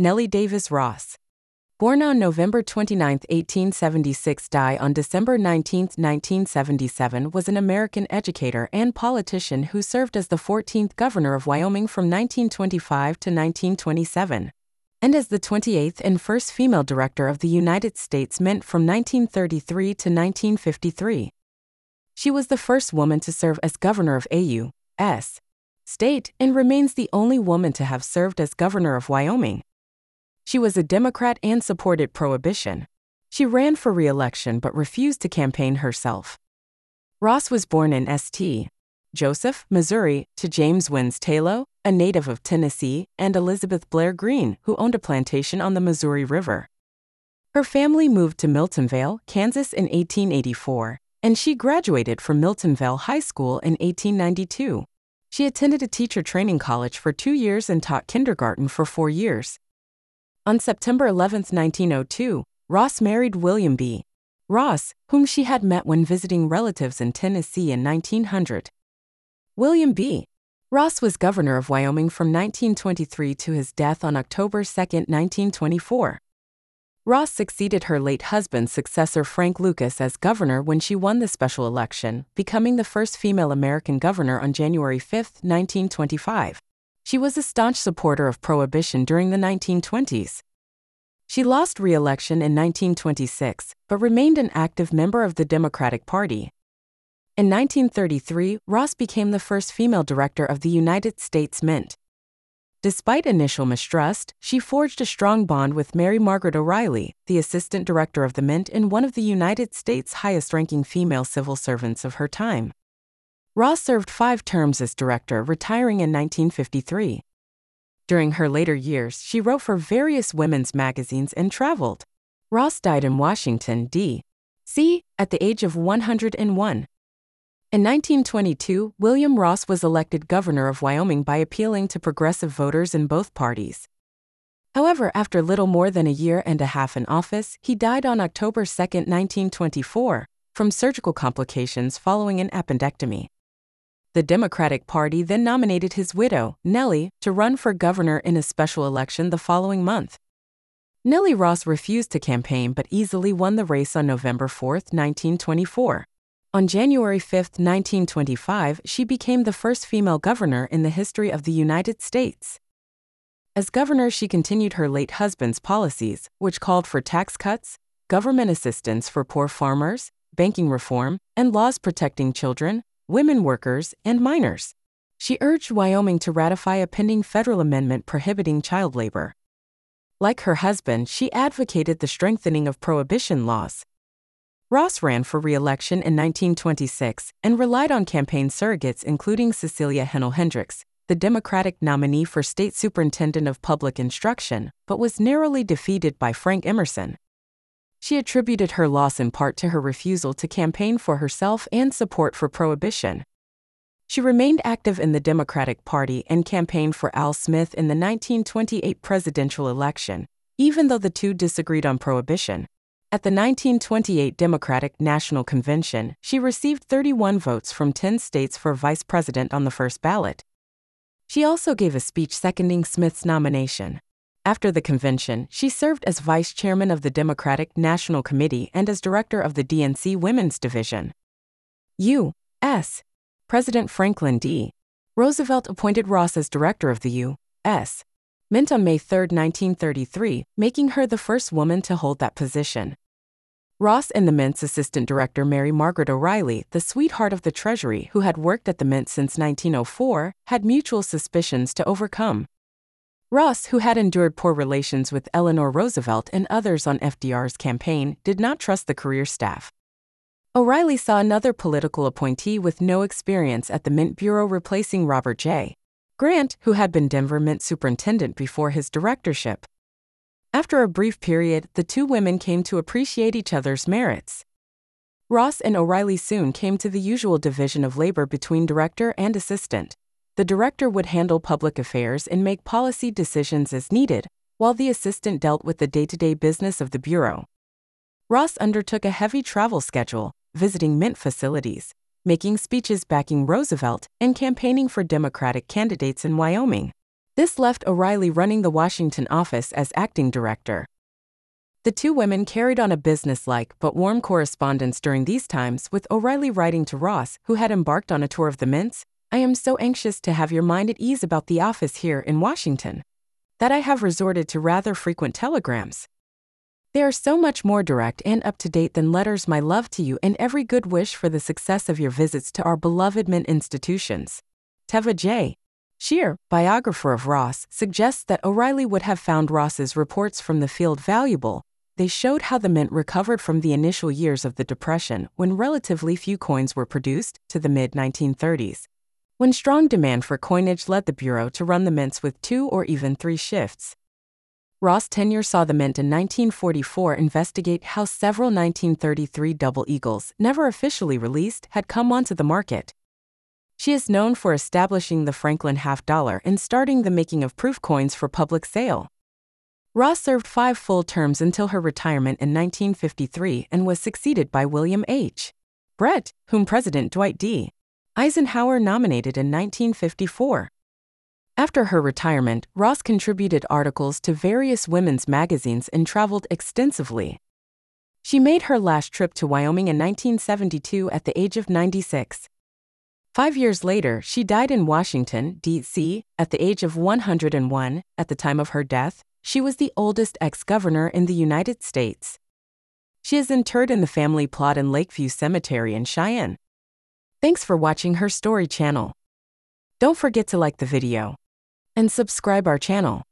Nellie Davis Ross. Born on November 29, 1876, die on December 19, 1977, was an American educator and politician who served as the 14th governor of Wyoming from 1925 to 1927, and as the 28th and first female director of the United States Mint from 1933 to 1953. She was the first woman to serve as governor of AU.S. state and remains the only woman to have served as governor of Wyoming. She was a Democrat and supported prohibition. She ran for re election but refused to campaign herself. Ross was born in St. Joseph, Missouri, to James Wynns Tayloe, a native of Tennessee, and Elizabeth Blair Green, who owned a plantation on the Missouri River. Her family moved to Miltonvale, Kansas in 1884, and she graduated from Miltonvale High School in 1892. She attended a teacher training college for two years and taught kindergarten for four years. On September 11, 1902, Ross married William B. Ross, whom she had met when visiting relatives in Tennessee in 1900. William B. Ross was governor of Wyoming from 1923 to his death on October 2, 1924. Ross succeeded her late husband's successor Frank Lucas as governor when she won the special election, becoming the first female American governor on January 5, 1925. She was a staunch supporter of prohibition during the 1920s. She lost re election in 1926, but remained an active member of the Democratic Party. In 1933, Ross became the first female director of the United States Mint. Despite initial mistrust, she forged a strong bond with Mary Margaret O'Reilly, the assistant director of the Mint and one of the United States' highest ranking female civil servants of her time. Ross served five terms as director, retiring in 1953. During her later years, she wrote for various women's magazines and traveled. Ross died in Washington, D.C., at the age of 101. In 1922, William Ross was elected governor of Wyoming by appealing to progressive voters in both parties. However, after little more than a year and a half in office, he died on October 2, 1924, from surgical complications following an appendectomy. The Democratic Party then nominated his widow, Nellie, to run for governor in a special election the following month. Nellie Ross refused to campaign but easily won the race on November 4, 1924. On January 5, 1925, she became the first female governor in the history of the United States. As governor, she continued her late husband's policies, which called for tax cuts, government assistance for poor farmers, banking reform, and laws protecting children, women workers, and minors. She urged Wyoming to ratify a pending federal amendment prohibiting child labor. Like her husband, she advocated the strengthening of prohibition laws, Ross ran for re election in 1926 and relied on campaign surrogates including Cecilia Hennel Hendricks, the Democratic nominee for State Superintendent of Public Instruction, but was narrowly defeated by Frank Emerson. She attributed her loss in part to her refusal to campaign for herself and support for prohibition. She remained active in the Democratic Party and campaigned for Al Smith in the 1928 presidential election, even though the two disagreed on prohibition. At the 1928 Democratic National Convention, she received 31 votes from 10 states for vice president on the first ballot. She also gave a speech seconding Smith's nomination. After the convention, she served as vice chairman of the Democratic National Committee and as director of the DNC Women's Division. U.S. President Franklin D. Roosevelt appointed Ross as director of the U.S. Mint on May 3, 1933, making her the first woman to hold that position. Ross and the Mint's assistant director Mary Margaret O'Reilly, the sweetheart of the Treasury who had worked at the Mint since 1904, had mutual suspicions to overcome. Ross, who had endured poor relations with Eleanor Roosevelt and others on FDR's campaign, did not trust the career staff. O'Reilly saw another political appointee with no experience at the Mint Bureau replacing Robert J. Grant, who had been Denver Mint superintendent before his directorship. After a brief period, the two women came to appreciate each other's merits. Ross and O'Reilly soon came to the usual division of labor between director and assistant. The director would handle public affairs and make policy decisions as needed, while the assistant dealt with the day to day business of the Bureau. Ross undertook a heavy travel schedule, visiting Mint facilities, making speeches backing Roosevelt, and campaigning for Democratic candidates in Wyoming. This left O'Reilly running the Washington office as acting director. The two women carried on a businesslike but warm correspondence during these times, with O'Reilly writing to Ross, who had embarked on a tour of the mints I am so anxious to have your mind at ease about the office here in Washington that I have resorted to rather frequent telegrams. They are so much more direct and up to date than letters. My love to you and every good wish for the success of your visits to our beloved mint institutions. Teva J. Scheer, biographer of Ross, suggests that O'Reilly would have found Ross's reports from the field valuable, they showed how the mint recovered from the initial years of the Depression when relatively few coins were produced to the mid 1930s. When strong demand for coinage led the Bureau to run the mints with two or even three shifts. Ross' tenure saw the Mint in 1944 investigate how several 1933 double eagles, never officially released, had come onto the market. She is known for establishing the Franklin half dollar and starting the making of proof coins for public sale. Ross served five full terms until her retirement in 1953 and was succeeded by William H. Brett, whom President Dwight D. Eisenhower nominated in 1954. After her retirement, Ross contributed articles to various women's magazines and traveled extensively. She made her last trip to Wyoming in 1972 at the age of 96. Five years later, she died in Washington, D.C., at the age of 101. At the time of her death, she was the oldest ex governor in the United States. She is interred in the family plot in Lakeview Cemetery in Cheyenne. Thanks for watching Her Story channel. Don't forget to like the video and subscribe our channel.